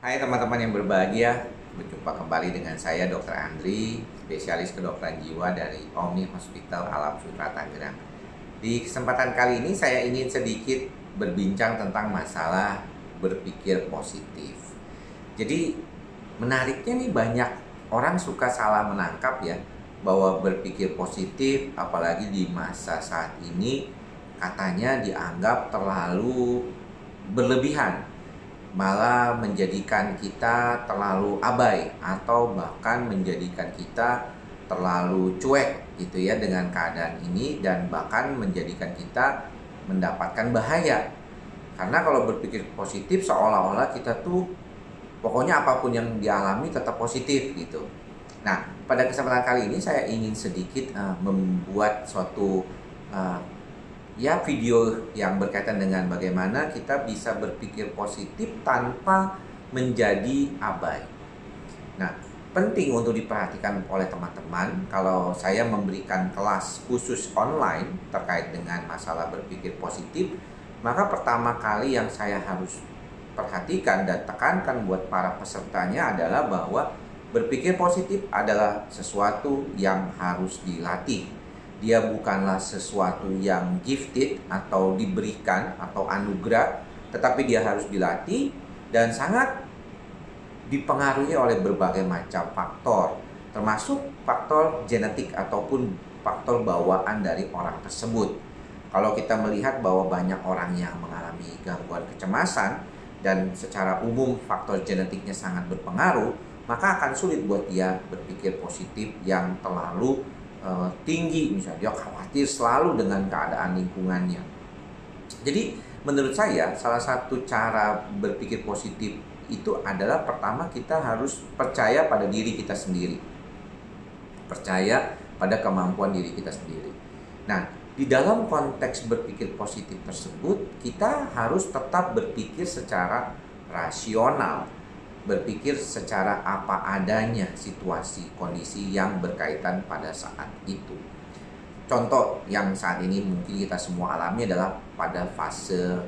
Hai teman-teman yang berbahagia, berjumpa kembali dengan saya Dr. Andri, spesialis kedokteran jiwa dari Omni Hospital Alam Sutra Tangerang. Di kesempatan kali ini saya ingin sedikit berbincang tentang masalah berpikir positif. Jadi menariknya nih banyak orang suka salah menangkap ya bahwa berpikir positif apalagi di masa saat ini katanya dianggap terlalu berlebihan malah menjadikan kita terlalu abai atau bahkan menjadikan kita terlalu cuek gitu ya dengan keadaan ini dan bahkan menjadikan kita mendapatkan bahaya. Karena kalau berpikir positif seolah-olah kita tuh pokoknya apa pun yang dialami tetap positif gitu. Nah, pada kesempatan kali ini saya ingin sedikit uh, membuat suatu uh, ya video yang berkaitan dengan bagaimana kita bisa berpikir positif tanpa menjadi abai. Nah, penting untuk diperhatikan oleh teman-teman kalau saya memberikan kelas khusus online terkait dengan masalah berpikir positif, maka pertama kali yang saya harus perhatikan dan tekankan buat para pesertanya adalah bahwa berpikir positif adalah sesuatu yang harus dilatih dia bukanlah sesuatu yang gifted atau diberikan atau anugerah, tetapi dia harus dilatih dan sangat dipengaruhi oleh berbagai macam faktor, termasuk faktor genetik ataupun faktor bawaan dari orang tersebut. Kalau kita melihat bahwa banyak orang yang mengalami gangguan kecemasan dan secara umum faktor genetiknya sangat berpengaruh, maka akan sulit buat dia berpikir positif yang terlalu uh, tinggi misalnya. Dia khawatir selalu dengan keadaan lingkungannya. Jadi menurut saya salah satu cara berpikir positif itu adalah pertama kita harus percaya pada diri kita sendiri. Percaya pada kemampuan diri kita sendiri. Nah di dalam konteks berpikir positif tersebut kita harus tetap berpikir secara rasional berpikir secara apa adanya situasi kondisi yang berkaitan pada saat itu. Contoh yang saat ini mungkin kita semua alami adalah pada fase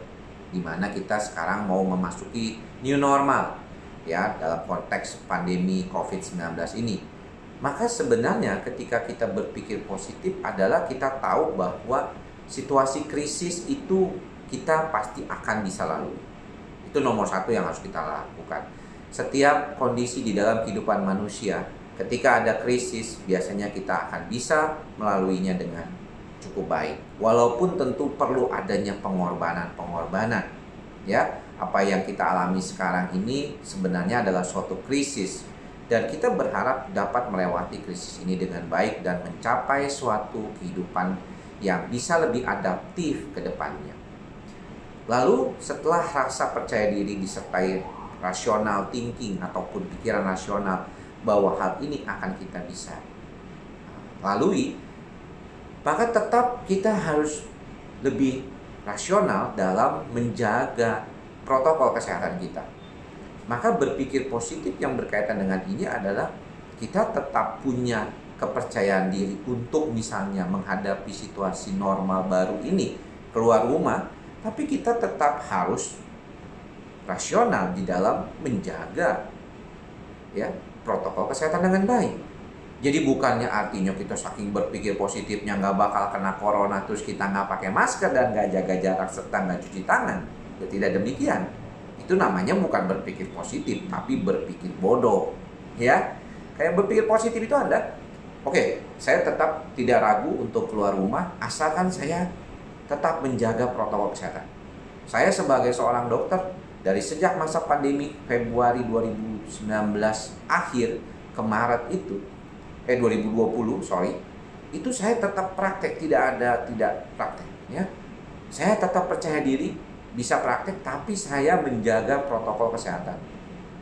di mana kita sekarang mau memasuki new normal ya dalam konteks pandemi Covid-19 ini. Maka sebenarnya ketika kita berpikir positif adalah kita tahu bahwa situasi krisis itu kita pasti akan bisa lalui. Itu nomor satu yang harus kita lakukan setiap kondisi di dalam kehidupan manusia, ketika ada krisis, biasanya kita akan bisa melaluinya dengan cukup baik. Walaupun tentu perlu adanya pengorbanan-pengorbanan. Ya, apa yang kita alami sekarang ini sebenarnya adalah suatu krisis dan kita berharap dapat melewati krisis ini dengan baik dan mencapai suatu kehidupan yang bisa lebih adaptif ke depannya. Lalu setelah rasa percaya diri disertai rasional thinking ataupun pikiran rasional bahwa hal ini akan kita bisa lalui, maka tetap kita harus lebih rasional dalam menjaga protokol kesehatan kita. Maka berpikir positif yang berkaitan dengan ini adalah kita tetap punya kepercayaan diri untuk misalnya menghadapi situasi normal baru ini keluar rumah, tapi kita tetap harus rasional di dalam menjaga ya protokol kesehatan dengan baik. Jadi bukannya artinya kita saking berpikir positifnya nggak bakal kena corona terus kita nggak pakai masker dan nggak jaga jarak serta nggak cuci tangan. Ya tidak demikian. Itu namanya bukan berpikir positif tapi berpikir bodoh. Ya, kayak berpikir positif itu anda. Oke, saya tetap tidak ragu untuk keluar rumah asalkan saya tetap menjaga protokol kesehatan. Saya sebagai seorang dokter dari sejak masa pandemi Februari 2019 akhir ke Maret itu eh 2020 sorry itu saya tetap praktek tidak ada tidak praktek ya. Saya tetap percaya diri bisa praktek tapi saya menjaga protokol kesehatan.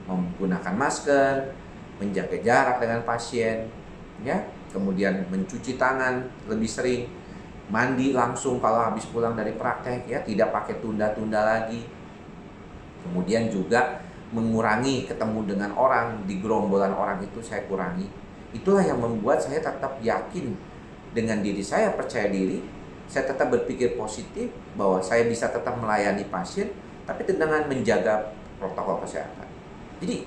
Menggunakan masker menjaga jarak dengan pasien ya. Kemudian mencuci tangan lebih sering mandi langsung kalau habis pulang dari praktek ya. Tidak pakai tunda-tunda lagi Kemudian juga mengurangi ketemu dengan orang di gerombolan orang itu saya kurangi. Itulah yang membuat saya tetap yakin dengan diri saya percaya diri. Saya tetap berpikir positif bahwa saya bisa tetap melayani pasien tapi dengan menjaga protokol kesehatan. Jadi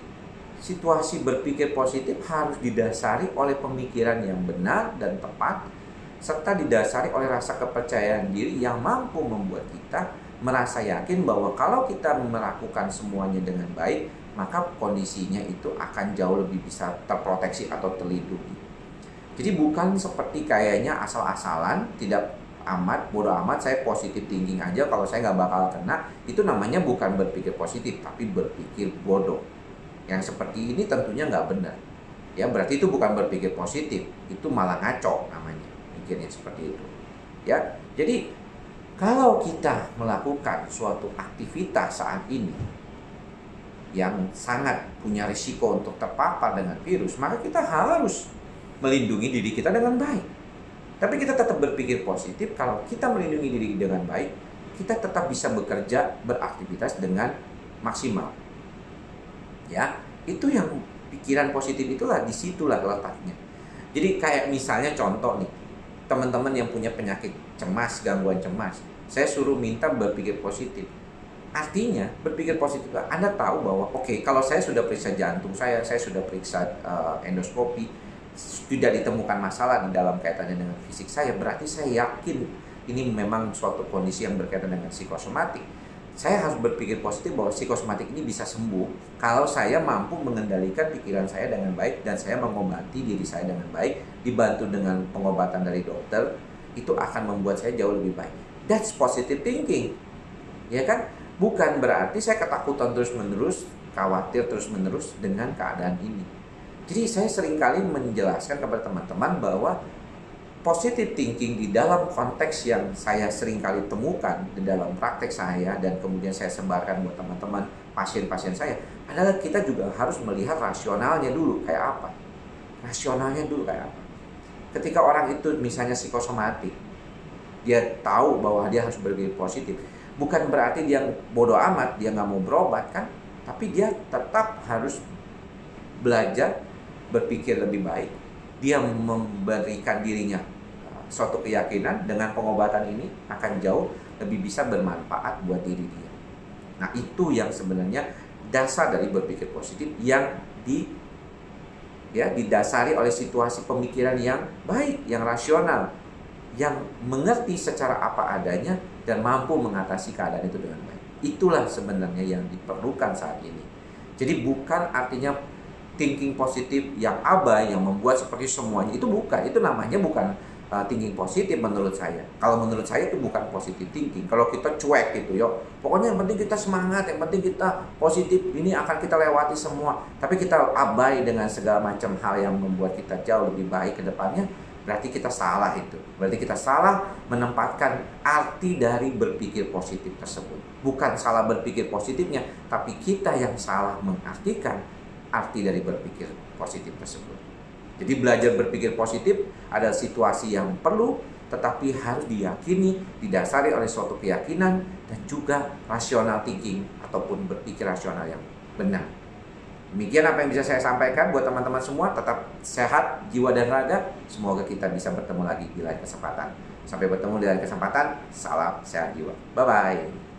situasi berpikir positif harus didasari oleh pemikiran yang benar dan tepat serta didasari oleh rasa kepercayaan diri yang mampu membuat kita merasa yakin bahwa kalau kita melakukan semuanya dengan baik, maka kondisinya itu akan jauh lebih bisa terproteksi atau terlindungi. Jadi bukan seperti kayaknya asal-asalan, tidak amat, bodoh amat, saya positif thinking aja kalau saya nggak bakal kena, itu namanya bukan berpikir positif, tapi berpikir bodoh. Yang seperti ini tentunya nggak benar. Ya berarti itu bukan berpikir positif, itu malah ngaco namanya mikirnya seperti itu. Ya, jadi kalau kita melakukan suatu aktivitas saat ini yang sangat punya risiko untuk terpapar dengan virus, maka kita harus melindungi diri kita dengan baik. Tapi kita tetap berpikir positif kalau kita melindungi diri dengan baik, kita tetap bisa bekerja, beraktivitas dengan maksimal. Ya, itu yang pikiran positif itulah di situlah letaknya. Jadi kayak misalnya contoh nih, teman-teman yang punya penyakit cemas, gangguan cemas, saya suruh minta berpikir positif. Artinya berpikir positif. Anda tahu bahwa oke okay, kalau saya sudah periksa jantung saya, saya sudah periksa uh, endoskopi, tidak ditemukan masalah di dalam kaitannya dengan fisik saya, berarti saya yakin ini memang suatu kondisi yang berkaitan dengan psikosomatik. Saya harus berpikir positif bahwa psikosomatik ini bisa sembuh kalau saya mampu mengendalikan pikiran saya dengan baik dan saya mengobati diri saya dengan baik, dibantu dengan pengobatan dari dokter, itu akan membuat saya jauh lebih baik. That's positive thinking. Ya kan? Bukan berarti saya ketakutan terus-menerus, khawatir terus-menerus dengan keadaan ini. Jadi saya sering kali menjelaskan kepada teman-teman bahwa positive thinking di dalam konteks yang saya sering kali temukan di dalam praktek saya dan kemudian saya sebarkan buat teman-teman pasien-pasien saya adalah kita juga harus melihat rasionalnya dulu kayak apa? Rasionalnya dulu kayak apa? Ketika orang itu misalnya psikosomatik dia tahu bahwa dia harus berpikir positif bukan berarti dia bodoh amat dia nggak mau berobat kan? Tapi dia tetap harus belajar berpikir lebih baik. Dia memberikan dirinya suatu keyakinan dengan pengobatan ini akan jauh lebih bisa bermanfaat buat diri dia. Nah, itu yang sebenarnya dasar dari berpikir positif yang di ya didasari oleh situasi pemikiran yang baik, yang rasional, yang mengerti secara apa adanya dan mampu mengatasi keadaan itu dengan baik. Itulah sebenarnya yang diperlukan saat ini. Jadi bukan artinya thinking positif yang abai yang membuat seperti semuanya itu bukan. Itu namanya bukan uh, thinking positif menurut saya. Kalau menurut saya itu bukan positif thinking. Kalau kita cuek gitu, yo, pokoknya yang penting kita semangat, yang penting kita positif. Ini akan kita lewati semua. Tapi kita abai dengan segala macam hal yang membuat kita jauh lebih baik ke depannya. Berarti kita salah itu. Berarti kita salah menempatkan arti dari berpikir positif tersebut. Bukan salah berpikir positifnya, tapi kita yang salah mengartikan arti dari berpikir positif tersebut. Jadi belajar berpikir positif ada situasi yang perlu tetapi harus diyakini, didasari oleh suatu keyakinan dan juga rasional thinking ataupun berpikir rasional yang benar. Demikian apa yang bisa saya sampaikan buat teman-teman semua. Tetap sehat jiwa dan raga. Semoga kita bisa bertemu lagi di lain kesempatan. Sampai bertemu di lain kesempatan. Salam sehat jiwa. Bye bye.